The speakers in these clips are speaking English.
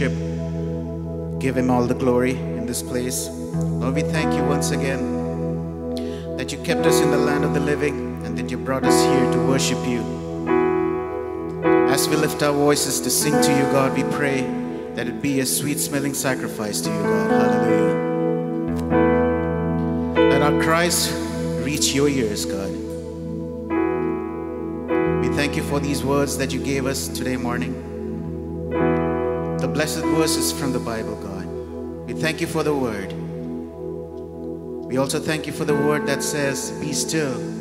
worship. Give him all the glory in this place. Lord, we thank you once again that you kept us in the land of the living and that you brought us here to worship you. As we lift our voices to sing to you, God, we pray that it be a sweet smelling sacrifice to you, God. Hallelujah. Let our cries reach your ears, God. We thank you for these words that you gave us today morning the blessed verses from the Bible, God. We thank you for the word. We also thank you for the word that says, Be still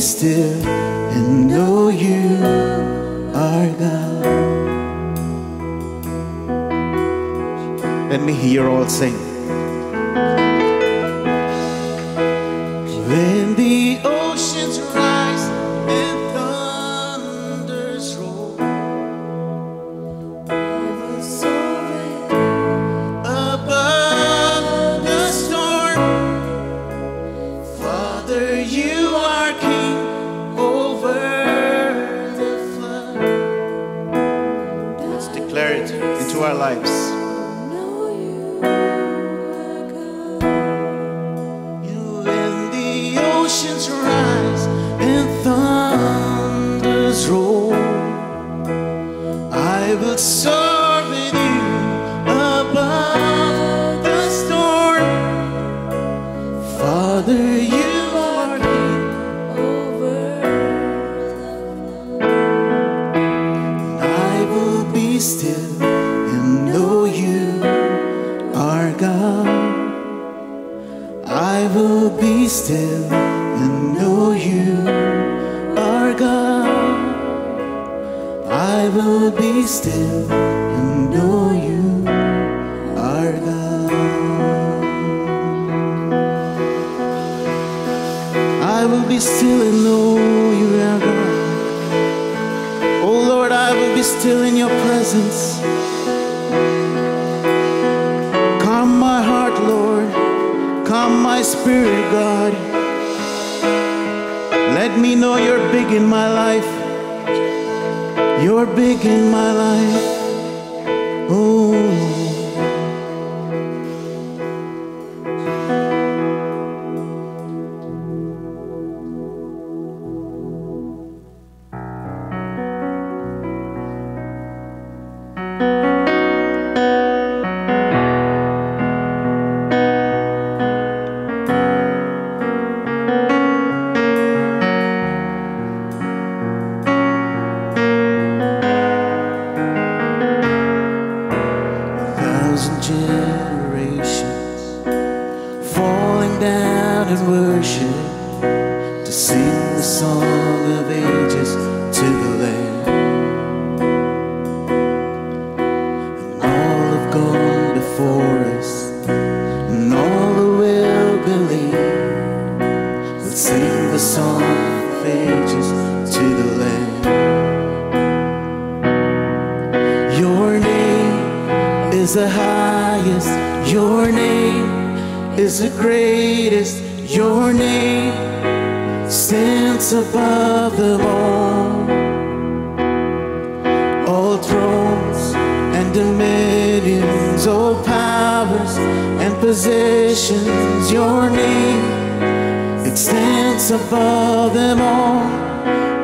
still and know you are God. Let me hear all sing. Still and know you are God. I will be still and know you are God. I will be still and know you are God. Oh Lord, I will be still in your presence. Calm my heart, Lord. Calm my spirit, God. Let me know you're big in my life. You're big in my life. Oh. thousand is the highest. Your name is the greatest. Your name stands above them all. All thrones and dominions, all powers and positions. Your name it stands above them all,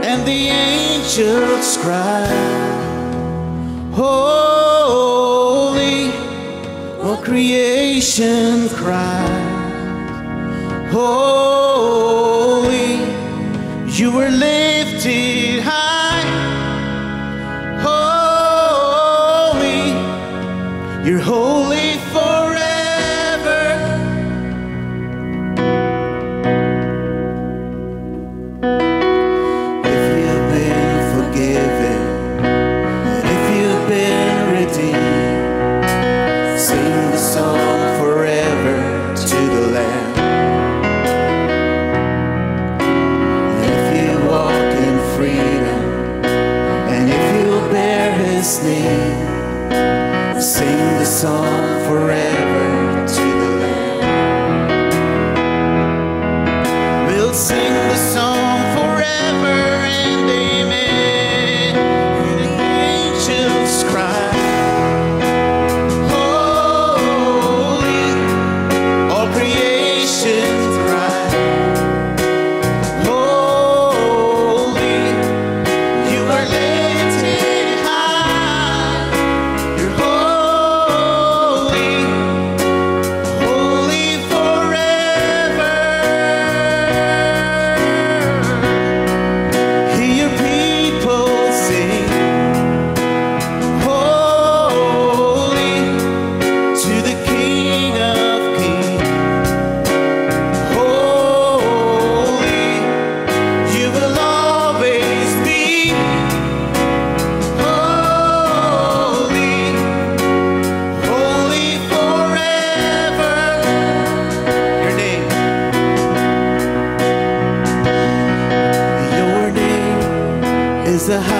and the angels cry. All creation cry. Holy, you were lifted high. Holy, you're holy the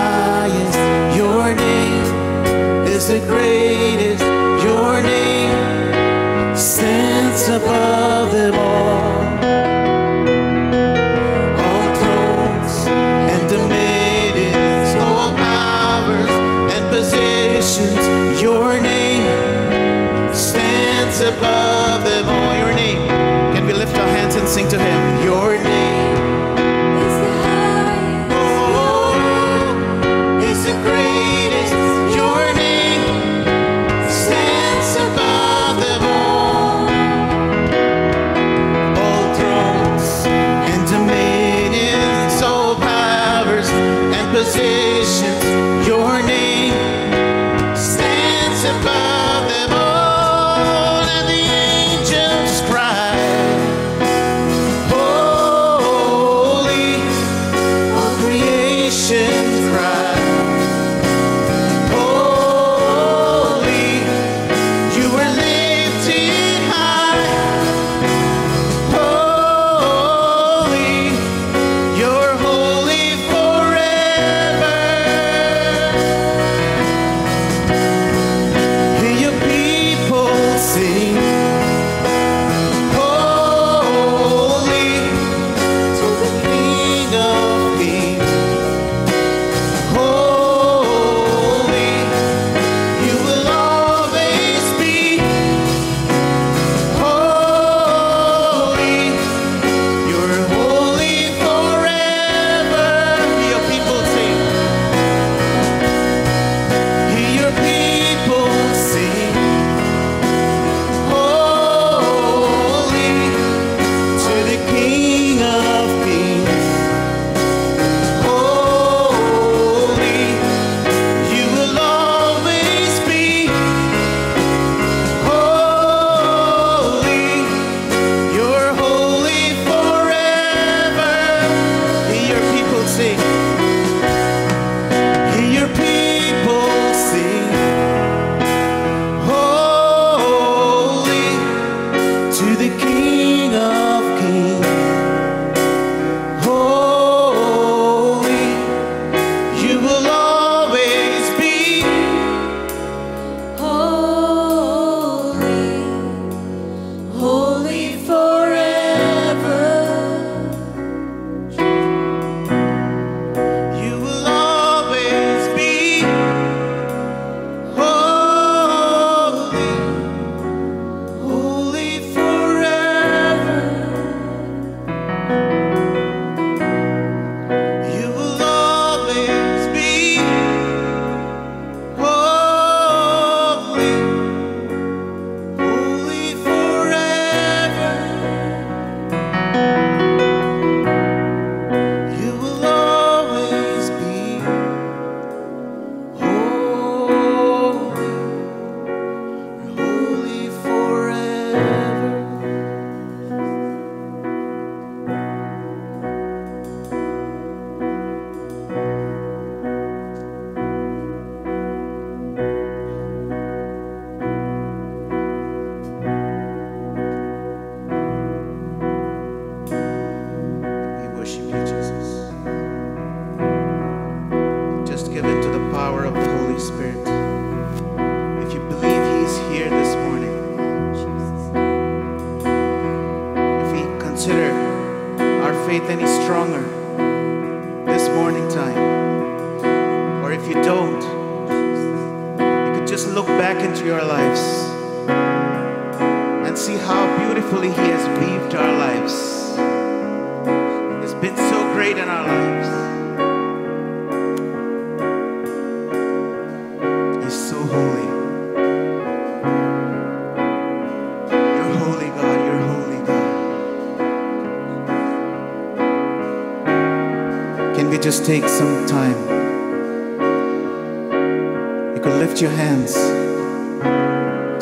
lift your hands.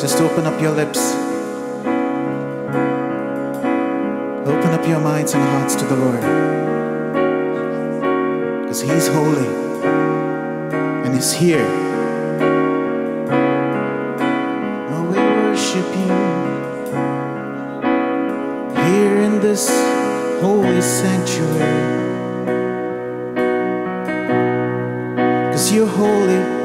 Just open up your lips. Open up your minds and hearts to the Lord. Because He's holy and He's here. We worship you here in this holy sanctuary. Because you're holy,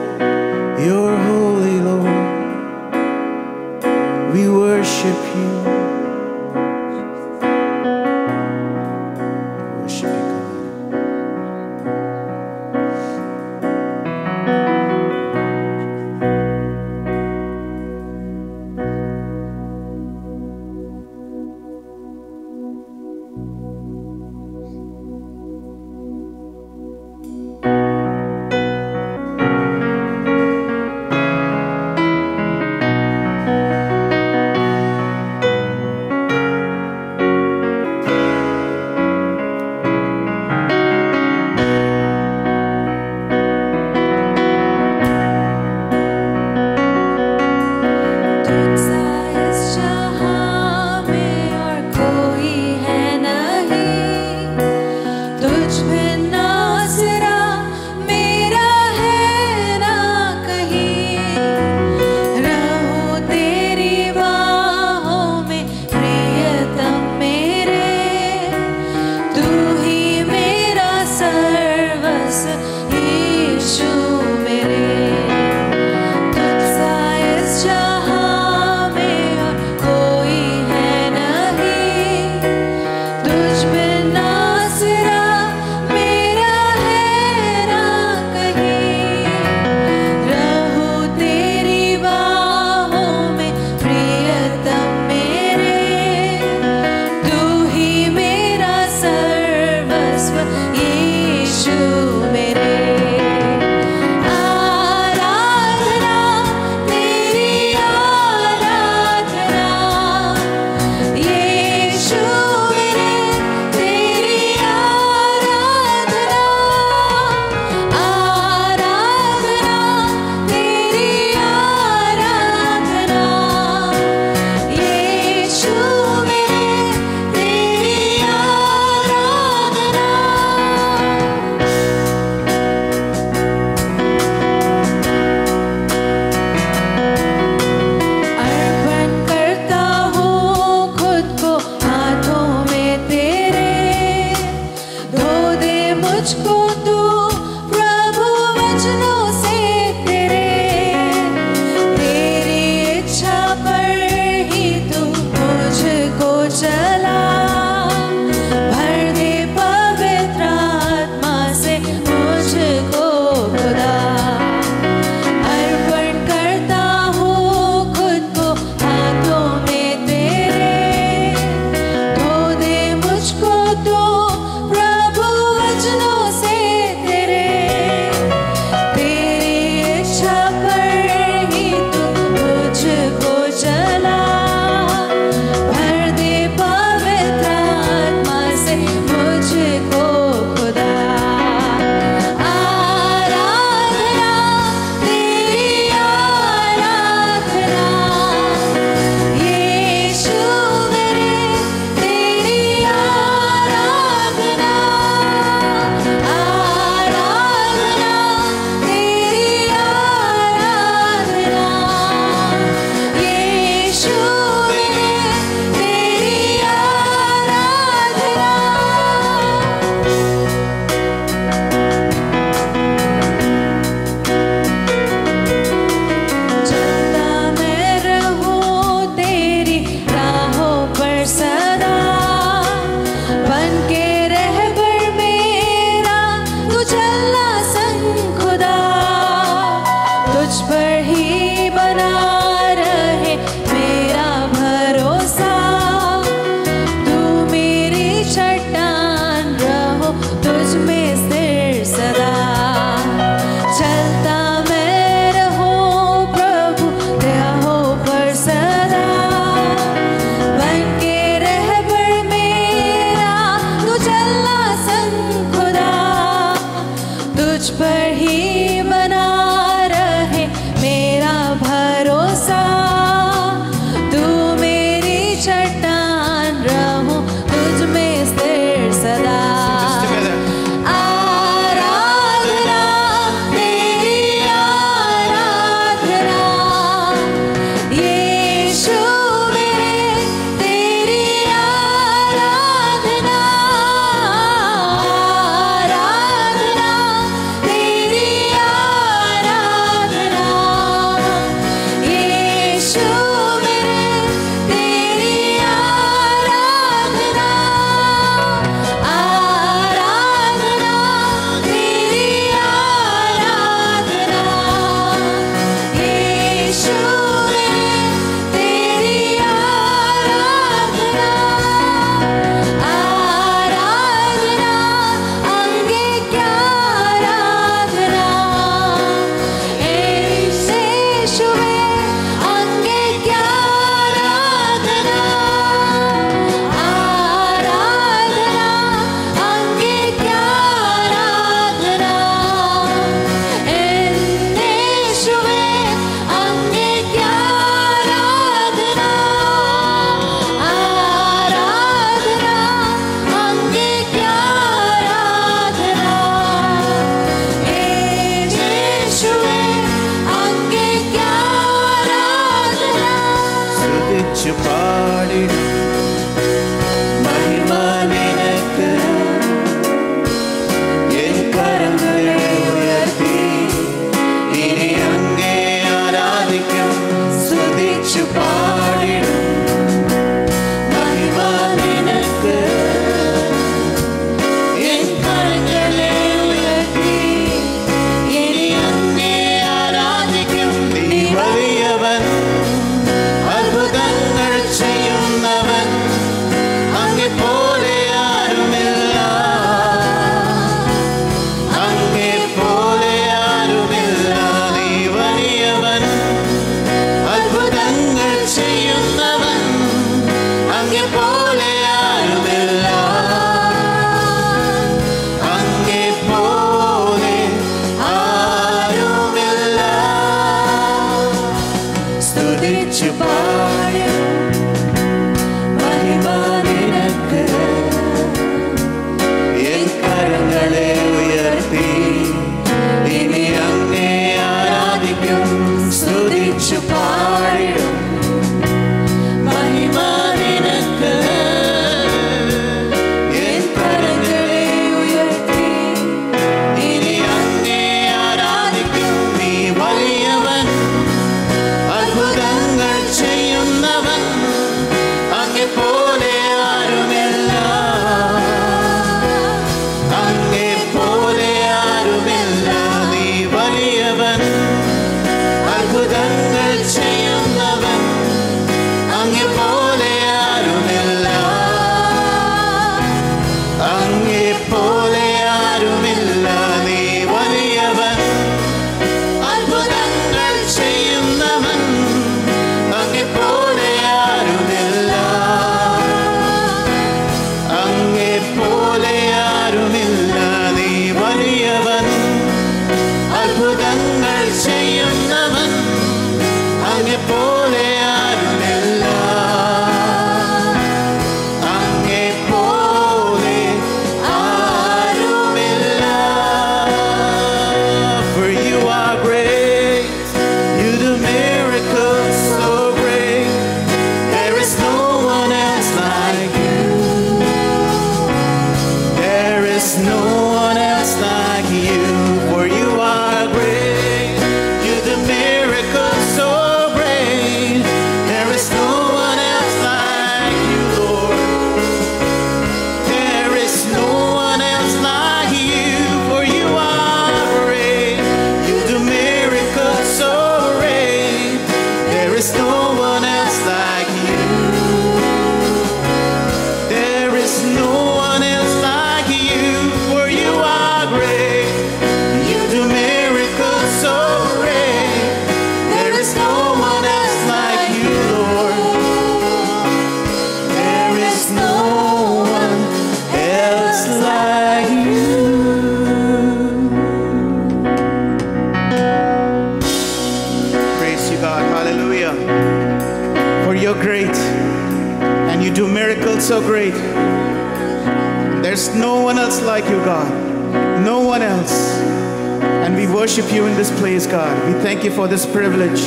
for this privilege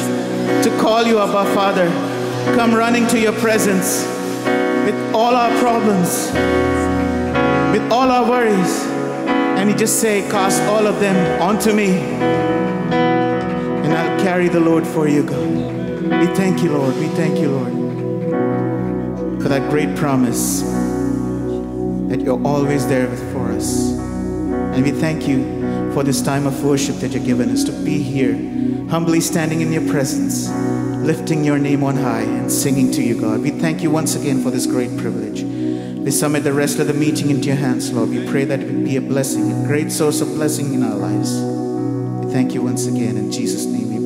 to call you Abba Father. Come running to your presence with all our problems, with all our worries. And you just say, Cast all of them onto me, and I'll carry the load for you, God. We thank you, Lord. We thank you, Lord, for that great promise that you're always there for us. And we thank you for this time of worship that you've given us to be here, humbly standing in your presence, lifting your name on high and singing to you, God. We thank you once again for this great privilege. We submit the rest of the meeting into your hands, Lord. We pray that it would be a blessing, a great source of blessing in our lives. We thank you once again. In Jesus' name.